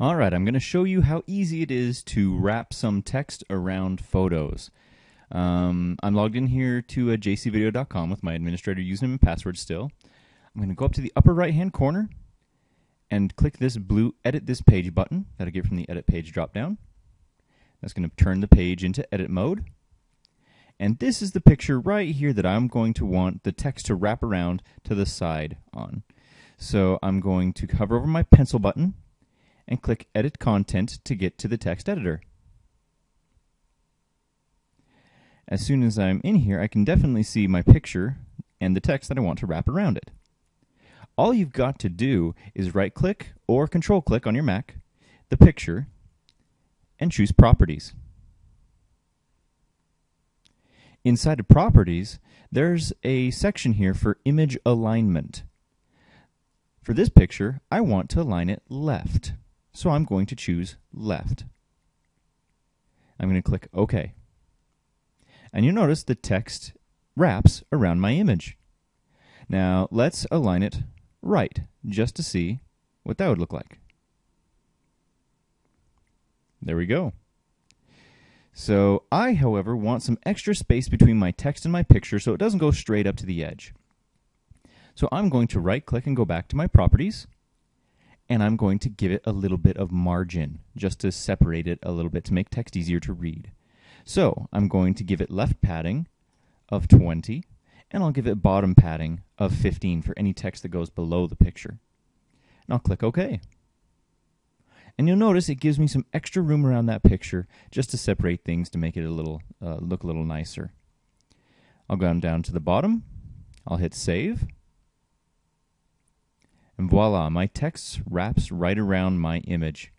All right, I'm going to show you how easy it is to wrap some text around photos. Um, I'm logged in here to uh, jcvideo.com with my administrator username and password still. I'm going to go up to the upper right hand corner and click this blue Edit This Page button that I get from the Edit Page dropdown. That's going to turn the page into edit mode. And this is the picture right here that I'm going to want the text to wrap around to the side on. So I'm going to hover over my pencil button and click Edit Content to get to the text editor. As soon as I'm in here, I can definitely see my picture and the text that I want to wrap around it. All you've got to do is right click or control click on your Mac, the picture, and choose Properties. Inside of Properties, there's a section here for image alignment. For this picture, I want to align it left. So I'm going to choose left. I'm going to click OK. And you notice the text wraps around my image. Now let's align it right just to see what that would look like. There we go. So I, however, want some extra space between my text and my picture so it doesn't go straight up to the edge. So I'm going to right click and go back to my properties and I'm going to give it a little bit of margin just to separate it a little bit to make text easier to read. So I'm going to give it left padding of 20 and I'll give it bottom padding of 15 for any text that goes below the picture. And I'll click OK. And you'll notice it gives me some extra room around that picture just to separate things to make it a little uh, look a little nicer. I'll go down to the bottom. I'll hit save. And voila, my text wraps right around my image.